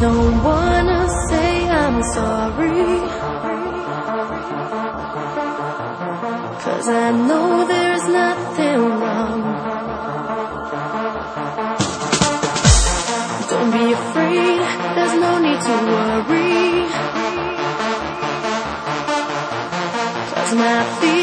don't wanna say I'm sorry. Cause I know there's nothing wrong. Don't be afraid, there's no need to worry. Cause my feet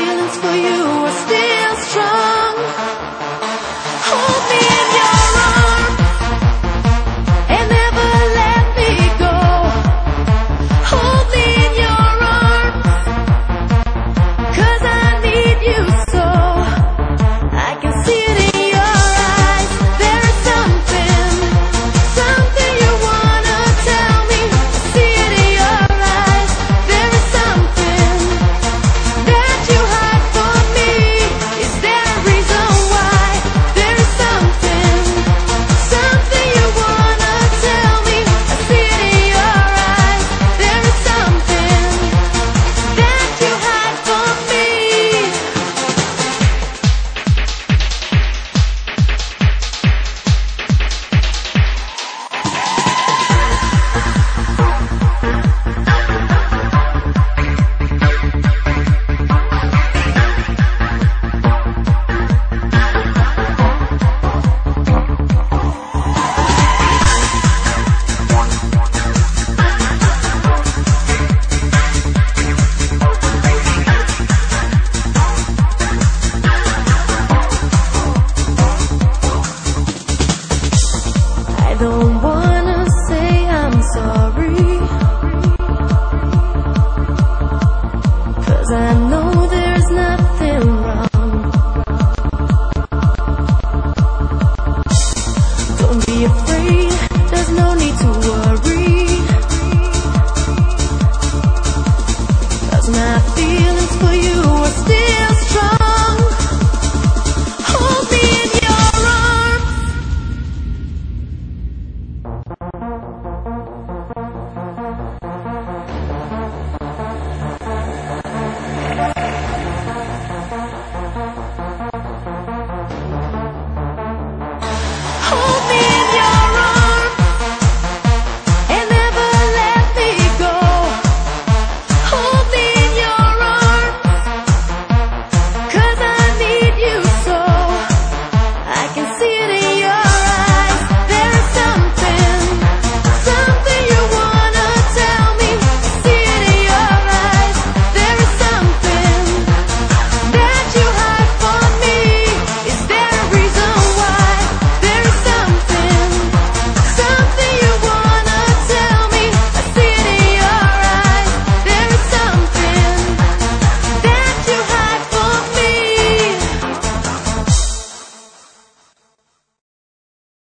don't wanna say I'm I know there's nothing wrong. Don't be afraid, there's no need to worry. My feelings for you are still